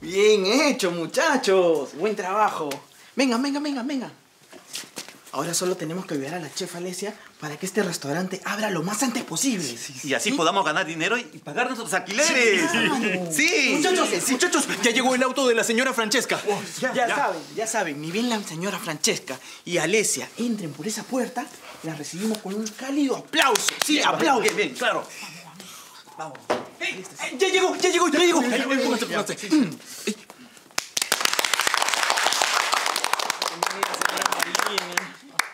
Bien hecho, muchachos. Buen trabajo. Venga, venga, venga, venga. Ahora solo tenemos que ayudar a la chef Alesia para que este restaurante abra lo más antes posible. Y así podamos ganar dinero y pagar nuestros alquileres. Sí. Muchachos, Muchachos, ya llegó el auto de la señora Francesca. Ya, saben, ya saben. Ni bien la señora Francesca y Alesia entren por esa puerta, la recibimos con un cálido aplauso. Sí, aplauso. Bien, bien, claro. Vamos. Ya llegó, ya llegó, ya llegó.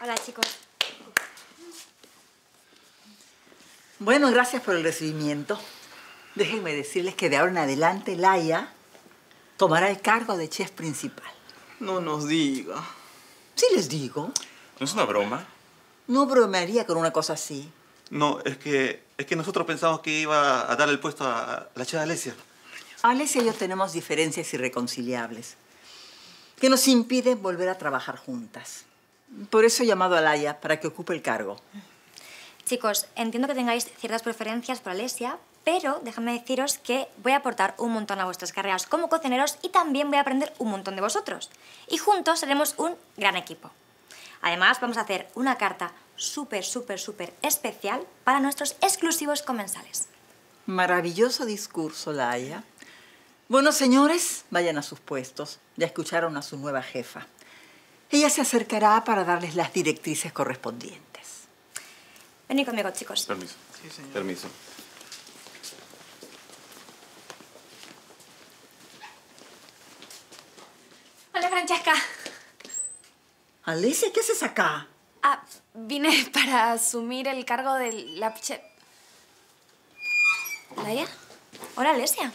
Hola, chicos. Bueno, gracias por el recibimiento. Déjenme decirles que de ahora en adelante Laia tomará el cargo de chef principal. No nos diga. Sí les digo, ¿No es una broma? no bromearía con una cosa así. No, es que, es que nosotros pensamos que iba a dar el puesto a la chava Alesia. Alesia y yo tenemos diferencias irreconciliables que nos impiden volver a trabajar juntas. Por eso he llamado a Laia para que ocupe el cargo. Chicos, entiendo que tengáis ciertas preferencias por Alesia, pero déjame deciros que voy a aportar un montón a vuestras carreras como cocineros y también voy a aprender un montón de vosotros. Y juntos seremos un gran equipo. Además, vamos a hacer una carta súper, súper, súper especial para nuestros exclusivos comensales. Maravilloso discurso, Laia. Bueno, señores, vayan a sus puestos. Ya escucharon a su nueva jefa. Ella se acercará para darles las directrices correspondientes. Venid conmigo, chicos. Permiso. Permiso. Hola, Francesca. Alicia, ¿qué haces acá? Ah, vine para asumir el cargo de la chef. ¿Laia? Hola, Alesia.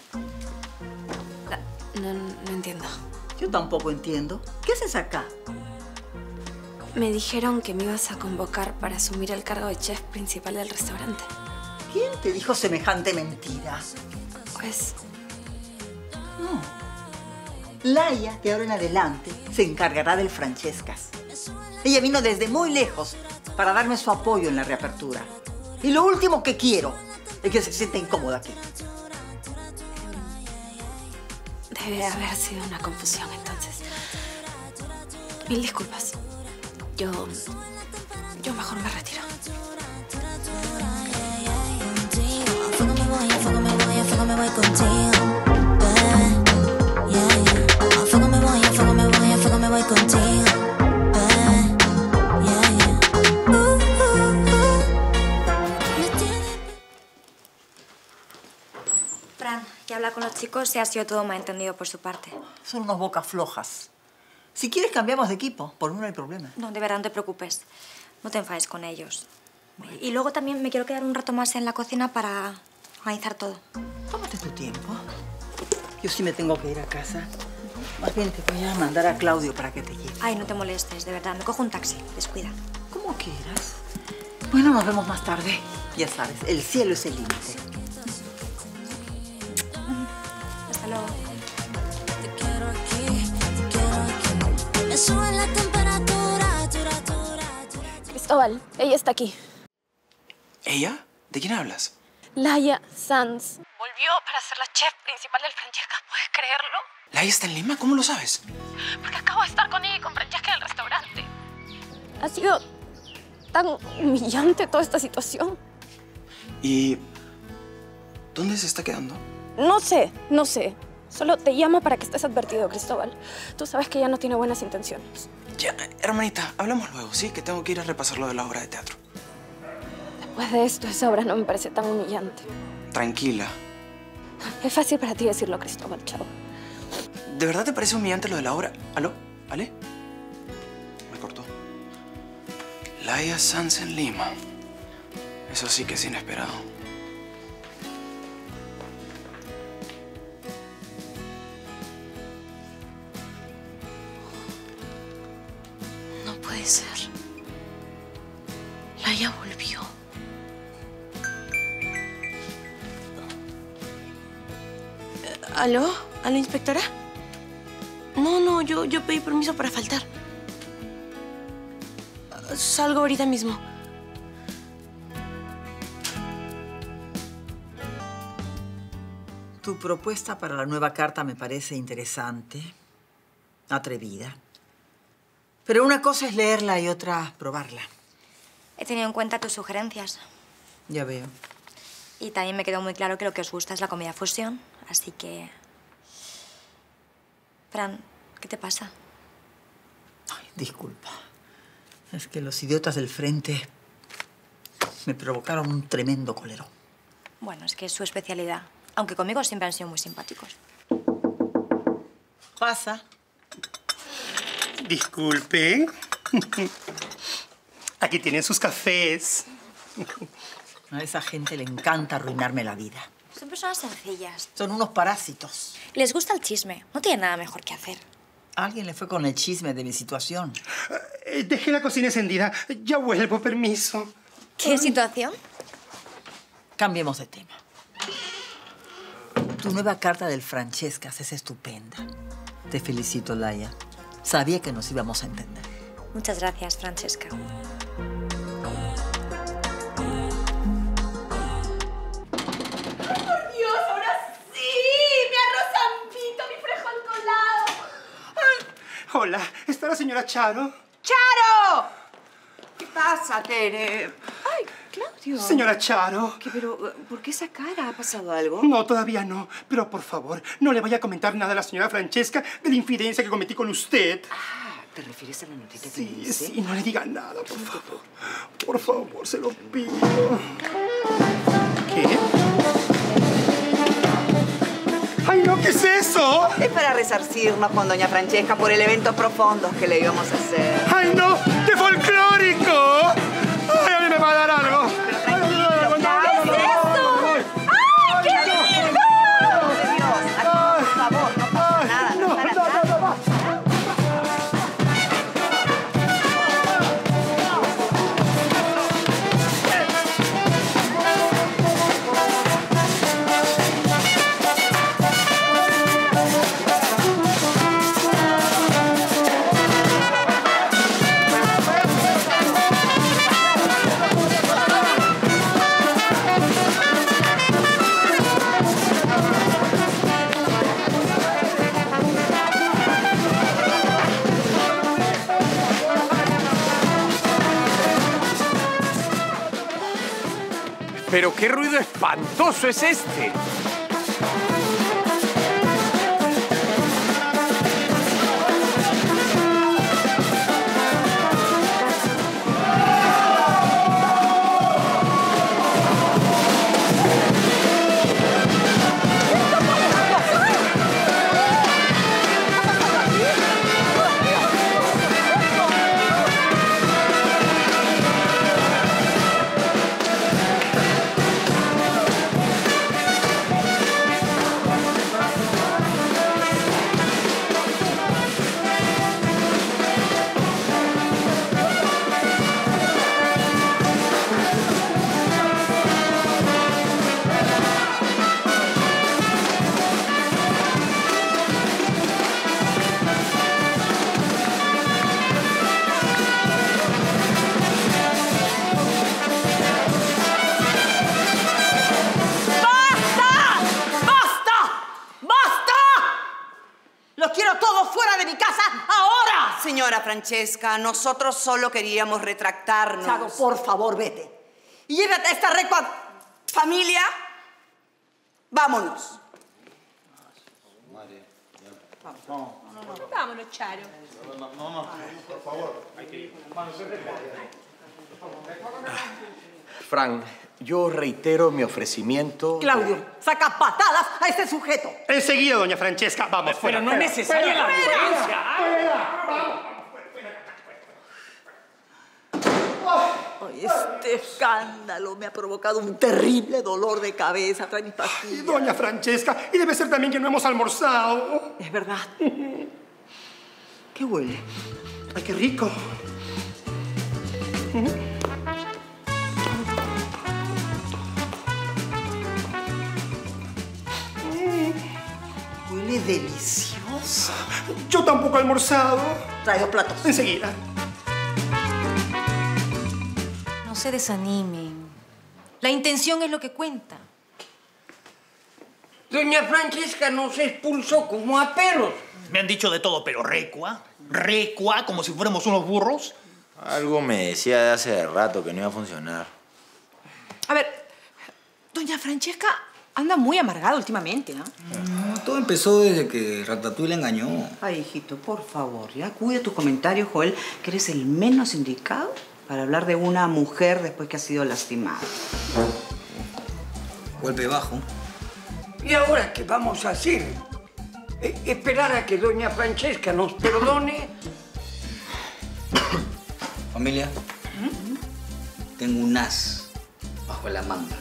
No, no entiendo. Yo tampoco entiendo. ¿Qué haces acá? Me dijeron que me ibas a convocar para asumir el cargo de chef principal del restaurante. ¿Quién te dijo semejante mentira? Pues, No. Laia, de ahora en adelante, se encargará del Francescas. Ella vino desde muy lejos para darme su apoyo en la reapertura. Y lo último que quiero es que se sienta incómoda aquí. debe haber sido una confusión entonces. Mil disculpas. Yo. Yo mejor me retiro. A fuego me voy, a fuego me voy, a fuego me voy contigo. Con los chicos y ha sido todo malentendido por su parte. Son unos bocas flojas. Si quieres cambiamos de equipo, por mí no hay problema. No, de verdad, no te preocupes. No te enfades con ellos. Y luego también me quiero quedar un rato más en la cocina para organizar todo. Tómate tu tiempo. Yo sí me tengo que ir a casa. Más bien te voy a mandar a Claudio para que te lleve. Ay, no te molestes, de verdad. Me cojo un taxi. Descuida. Como quieras. Bueno, nos vemos más tarde. Ya sabes, el cielo es el límite. Luego. Te quiero aquí, te quiero aquí. Me sube la temperatura, tura, tura, tura. Cristóbal, ella está aquí. ¿Ella? ¿De quién hablas? Laia Sanz. Volvió para ser la chef principal del Francesca, ¿puedes creerlo? ¿Laia está en Lima? ¿Cómo lo sabes? Porque acabo de estar con ella y con Francesca en el restaurante. Ha sido tan humillante toda esta situación. ¿Y dónde se está quedando? No sé, no sé. Solo te llama para que estés advertido, Cristóbal. Tú sabes que ella no tiene buenas intenciones. Ya, hermanita, hablamos luego, ¿sí? Que tengo que ir a repasar lo de la obra de teatro. Después de esto, esa obra no me parece tan humillante. Tranquila. Es fácil para ti decirlo, Cristóbal, chao. ¿De verdad te parece humillante lo de la obra? ¿Aló? ¿Ale? Me cortó. Laia Sanz en Lima. Eso sí que es inesperado. Ser. Laia volvió. ¿Aló? ¿A la inspectora? No, no, yo, yo pedí permiso para faltar. Salgo ahorita mismo. Tu propuesta para la nueva carta me parece interesante, atrevida. Pero una cosa es leerla y otra probarla. He tenido en cuenta tus sugerencias. Ya veo. Y también me quedó muy claro que lo que os gusta es la comida fusión. Así que... Fran, ¿qué te pasa? Ay, disculpa. Es que los idiotas del frente me provocaron un tremendo colero. Bueno, es que es su especialidad. Aunque conmigo siempre han sido muy simpáticos. Pasa. Disculpen. Aquí tienen sus cafés. A esa gente le encanta arruinarme la vida. Son personas sencillas. Son unos parásitos. Les gusta el chisme. No tienen nada mejor que hacer. Alguien le fue con el chisme de mi situación. Eh, Dejé la cocina encendida. Ya vuelvo, permiso. ¿Qué situación? Cambiemos de tema. Tu nueva carta del Francescas es estupenda. Te felicito, Laia. Sabía que nos íbamos a entender. Muchas gracias, Francesca. Dios, ahora sí, mi arroz zampito, mi frijol colado. Hola, ¿está la señora Charo? ¡Charo! ¿Qué pasa, Tere? Señora Charo. ¿Qué, pero, ¿por qué esa cara? ¿Ha pasado algo? No, todavía no. Pero por favor, no le vaya a comentar nada a la señora Francesca de la infidencia que cometí con usted. Ah, ¿te refieres a la noticia que Sí, sí, no le diga nada, por favor. Por favor, se lo pido. ¿Qué? ¡Ay, no! ¿Qué es eso? Es para resarcirnos con doña Francesca por el evento profundo que le íbamos a hacer. ¡Ay, no! ¡Qué folclórico! ¡Ay, a mí me va a dar algo! Pero qué ruido espantoso es este. Señora Francesca, nosotros solo queríamos retractarnos. Chago, por favor, vete. Y llévate a esta recua... Familia, vámonos. Vámonos, Charo. Fran, yo reitero mi ofrecimiento. Claudio, saca patadas a ese sujeto. Enseguida, doña Francesca. Vamos, fuera. no es fuera, necesaria fuera, la violencia. Este escándalo me ha provocado un terrible dolor de cabeza. Trae mis Y pastillas. doña Francesca, y debe ser también que no hemos almorzado. Es verdad. ¿Qué huele? ¡Ay, qué rico! Huele delicioso. Yo tampoco he almorzado. Trae dos platos. Enseguida. Se desanimen. La intención es lo que cuenta. Doña Francesca nos expulsó como a perros. Me han dicho de todo, pero recua, recua, como si fuéramos unos burros. Algo me decía de hace rato que no iba a funcionar. A ver, doña Francesca anda muy amargada últimamente, ¿no? No, todo empezó desde que Ratatouille la engañó. Ay, hijito, por favor, ya cuida tus comentarios, Joel, que eres el menos indicado para hablar de una mujer después que ha sido lastimada. Golpe bajo. ¿Y ahora qué vamos a hacer? E- ¿Esperar a que doña Francesca nos perdone? Familia, tengo un as bajo la manga.